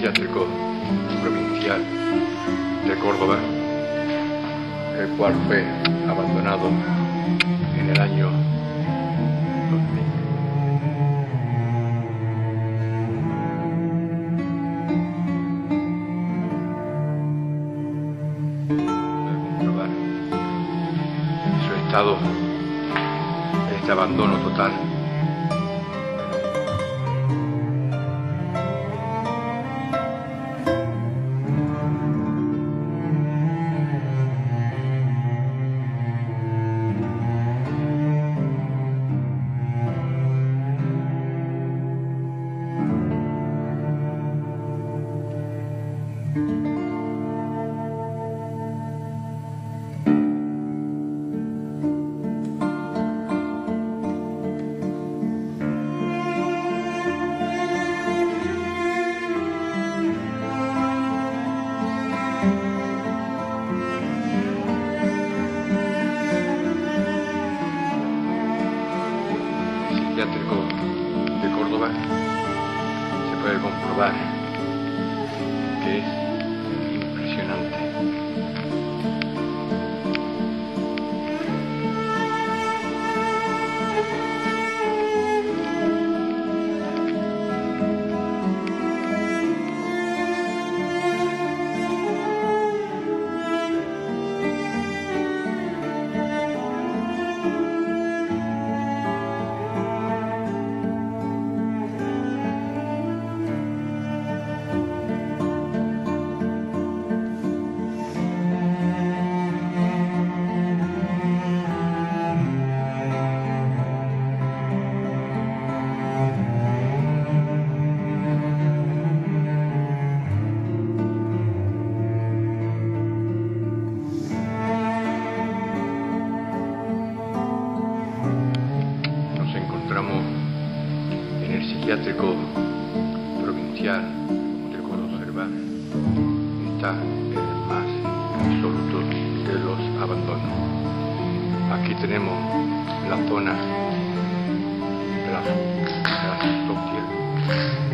psiquiátrico provincial de Córdoba, el cual fue abandonado en el año 2000. su estado, este abandono total. De Córdoba se puede comprobar que es en el psiquiátrico provincial de Córdoba observar. Está el más absoluto de los abandonos. Aquí tenemos la zona de la, de la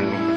मित्रांनो